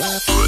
What?